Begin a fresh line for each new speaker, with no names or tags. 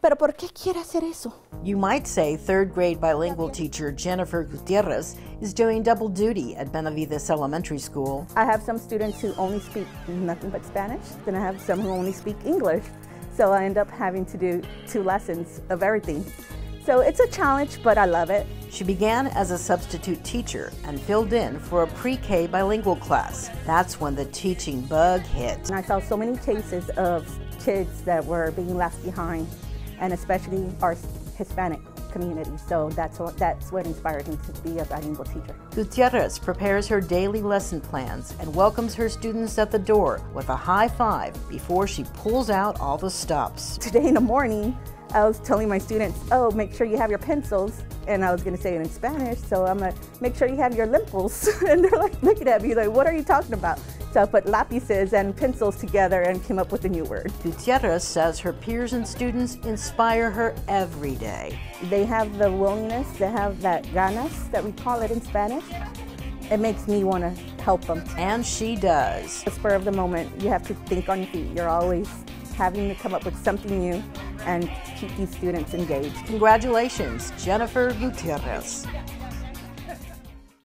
Pero ¿por qué quiere hacer eso?
You might say third grade bilingual teacher Jennifer Gutierrez is doing double duty at Benavidez Elementary School.
I have some students who only speak nothing but Spanish, then I have some who only speak English. So I end up having to do two lessons of everything. So it's a challenge, but I love it.
She began as a substitute teacher and filled in for a pre K bilingual class. That's when the teaching bug hit.
And I saw so many cases of kids that were being left behind, and especially our Hispanic community. So that's what, that's what inspired me to be a bilingual teacher.
Gutierrez prepares her daily lesson plans and welcomes her students at the door with a high five before she pulls out all the stops.
Today in the morning, I was telling my students, oh, make sure you have your pencils. And I was going to say it in Spanish, so I'm going to make sure you have your limples. and they're like looking at me like, what are you talking about? So I put lapices and pencils together and came up with a new word.
Gutierrez says her peers and students inspire her every day.
They have the willingness, they have that ganas that we call it in Spanish. It makes me want to help them.
And she does.
The spur of the moment, you have to think on your feet. You're always having to come up with something new and keep these students engaged.
Congratulations, Jennifer Gutierrez.